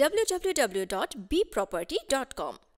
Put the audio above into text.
www.bproperty.com.